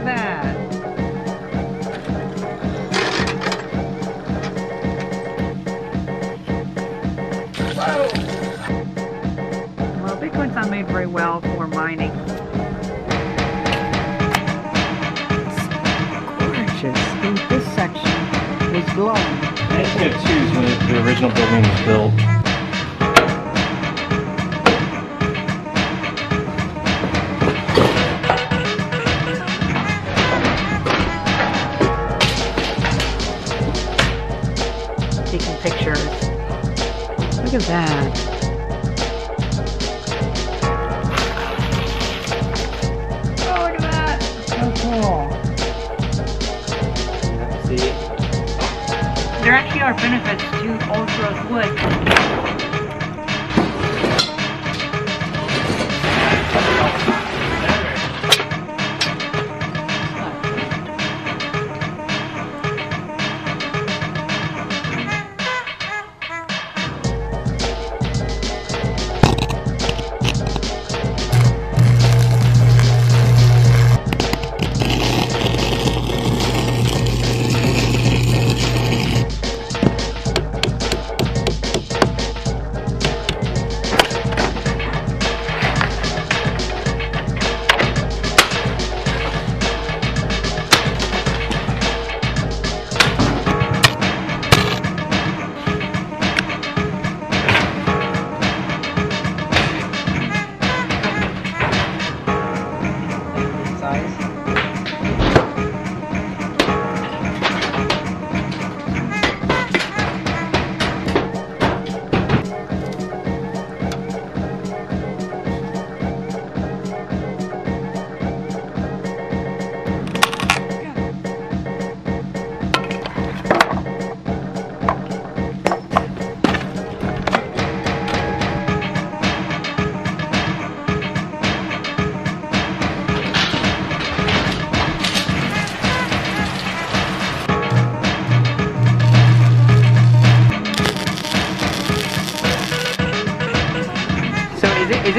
at that. Well, Bitcoin's not made very well for mining. It's gorgeous. And this section was glowing. 1902 is when the original building was built. Look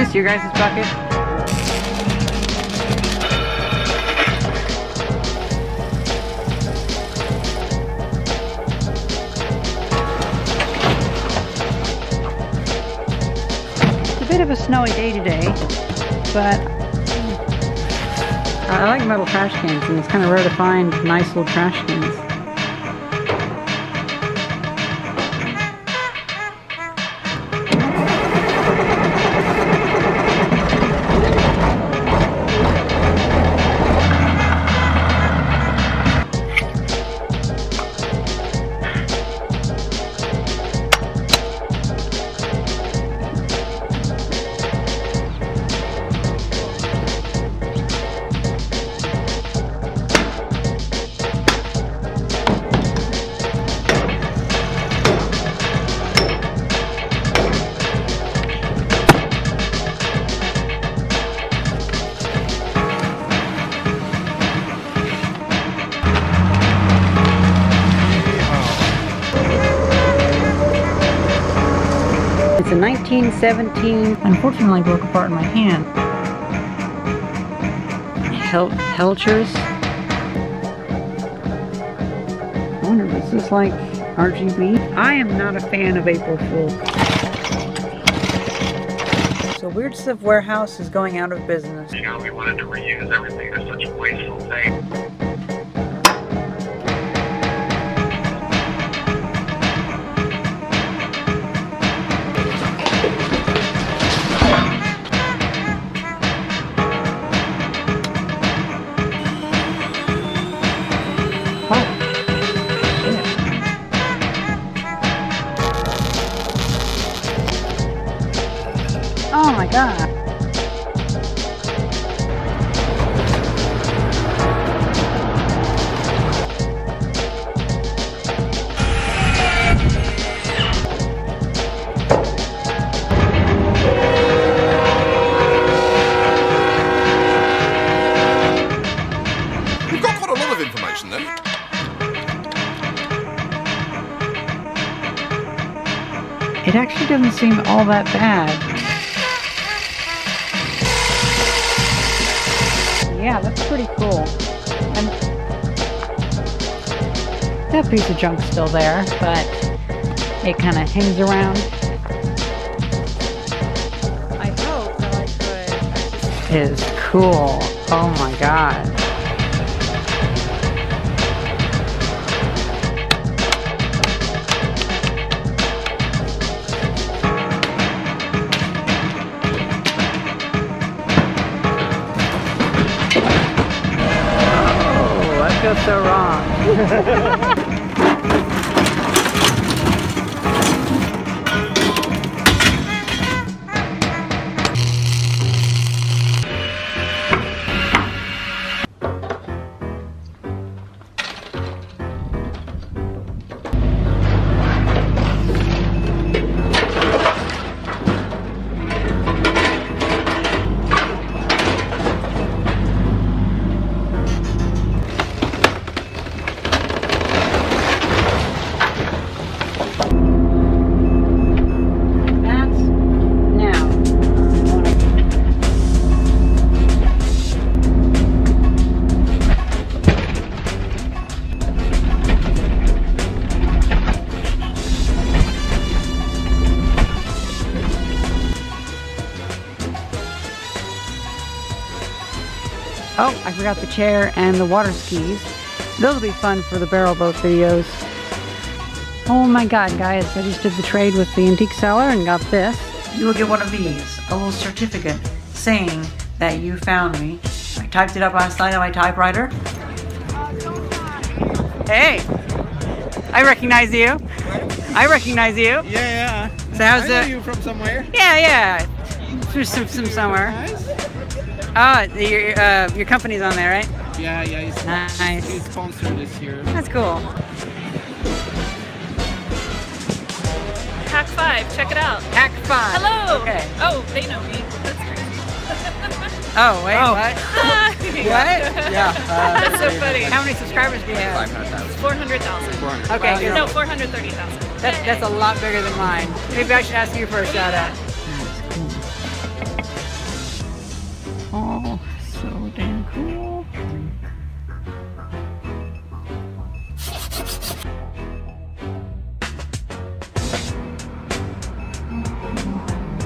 this your guys' bucket? It's a bit of a snowy day today, but I like metal trash cans and it's kind of rare to find nice little trash cans. 16, 17. Unfortunately, broke apart in my hand. Hel Helchers. I wonder if this is like RGB. I am not a fan of April Fool. So Weird Stuff Warehouse is going out of business. You know, we wanted to reuse everything. It's such a wasteful thing. seem all that bad. Yeah, that's pretty cool. And that piece of junk's still there, but it kind of hangs around. I hope that I could. Is cool. Oh my god. Feels so wrong. Oh, I forgot the chair and the water skis. Those will be fun for the barrel boat videos. Oh my god, guys, I just did the trade with the antique seller and got this. You will get one of these, a little certificate saying that you found me. I typed it up last night on my typewriter. Hey! I recognize you. I recognize you. Yeah, yeah. So how's I know it? you from somewhere. Yeah, yeah. Through some, some somewhere. Nice. Oh, your, uh, your company's on there, right? Yeah, yeah. He's, Nice. he's sponsored this year. That's cool. Hak5, check it out. Hack 5. Hello! Okay. Oh, they know me. That's crazy. Oh, wait, what? Hi. What? Yeah. That's so funny. How many subscribers do you have? 400,000. 400. Okay, good. No, 430,000. That's, that's a lot bigger than mine. Maybe I should ask you for a shout out. Oh, so damn cool.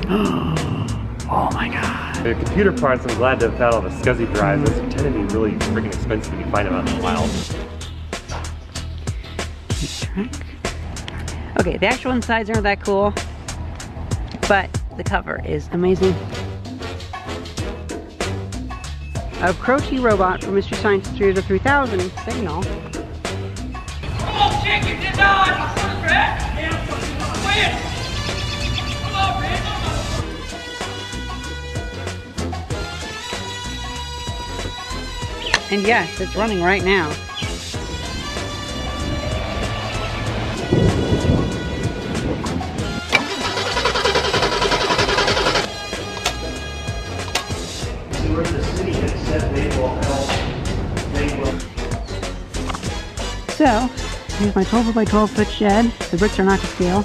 oh my god. The computer parts, I'm glad to have found all the SCSI drives. Those tend to be really freaking expensive when you find them out in the wild. Okay, the actual insides aren't that cool, but the cover is amazing. A Crow T. Robot from Mystery Science Theater 3000 signal. And yes, it's running right now. Here's my 12 by 12 foot shed. The bricks are not to scale.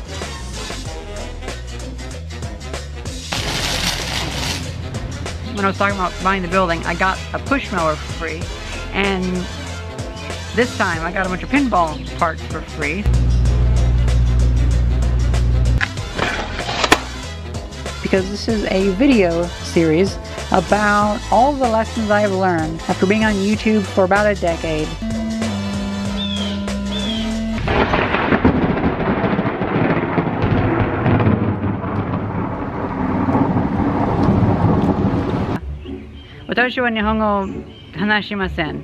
When I was talking about buying the building, I got a push mower for free. And this time I got a bunch of pinball parts for free. Because this is a video series about all the lessons I've learned after being on YouTube for about a decade. Watashi wa Nihongo hanashimasen.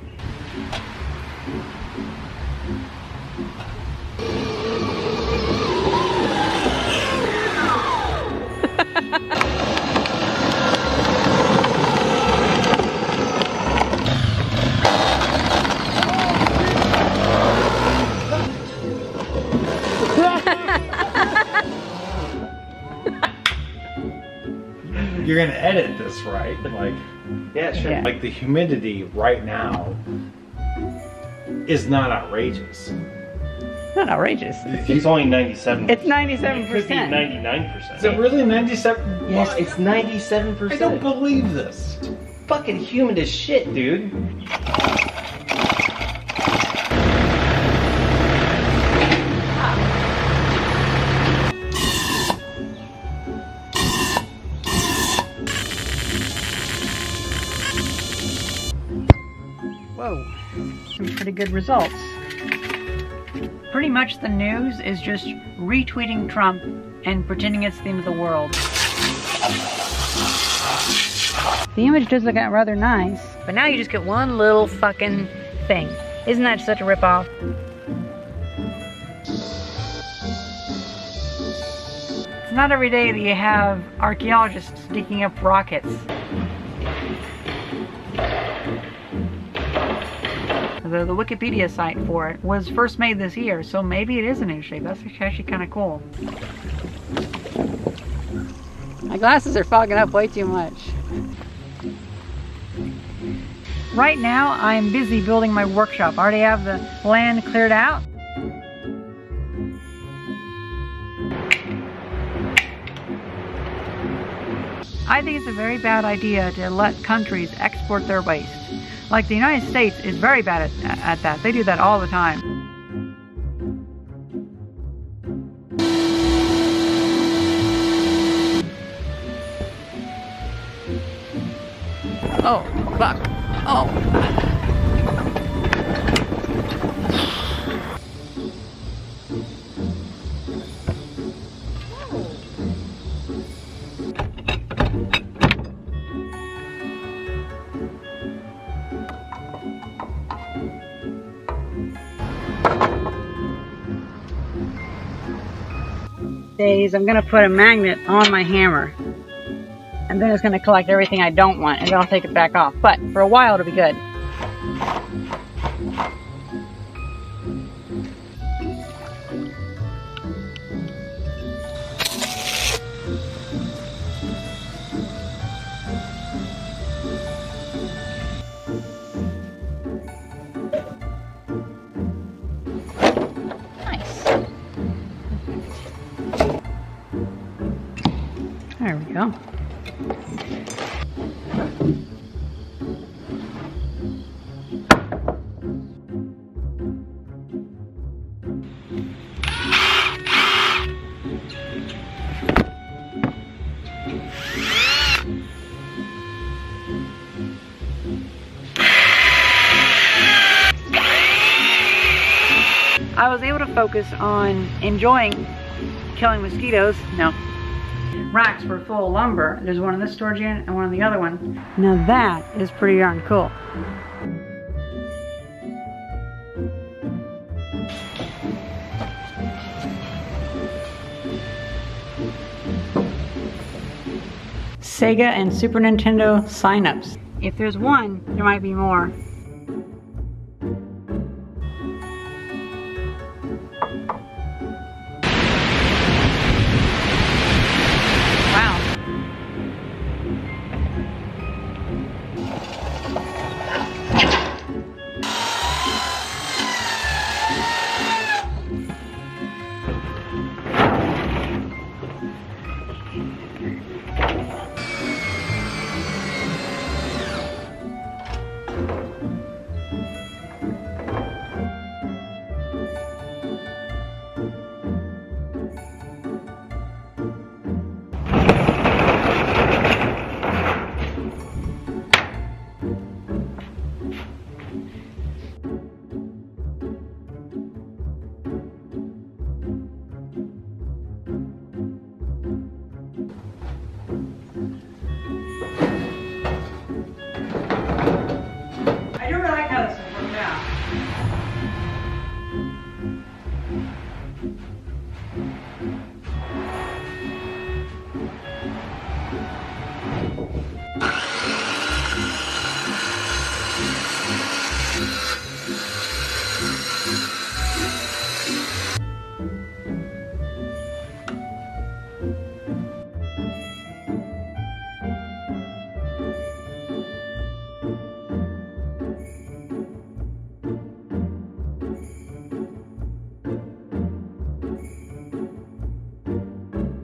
You're gonna edit this, right? Like, Yeah, sure. Yeah. like the humidity right now is not outrageous. Not outrageous. It's only 97. It's It could be 97%. 99%. Is it really 97? Yes, it's 97%. I don't believe this. fucking humid as shit, dude. Whoa, some pretty good results. Pretty much the news is just retweeting Trump and pretending it's the end of the world. The image does look rather nice, but now you just get one little fucking thing. Isn't that such a ripoff? It's not every day that you have archaeologists digging up rockets. The, the Wikipedia site for it was first made this year, so maybe it is an shape. That's actually kind of cool. My glasses are fogging up way too much. Right now, I'm busy building my workshop. I already have the land cleared out. I think it's a very bad idea to let countries export their waste. Like the United States is very bad at, at that. They do that all the time. Oh, fuck. Oh. I'm gonna put a magnet on my hammer. And then it's gonna collect everything I don't want, and then I'll take it back off. But for a while, it'll be good. Focus on enjoying killing mosquitoes. No. Racks for full lumber. There's one in this storage unit and one in the other one. Now that is pretty darn cool. Sega and Super Nintendo signups. If there's one, there might be more. Ah!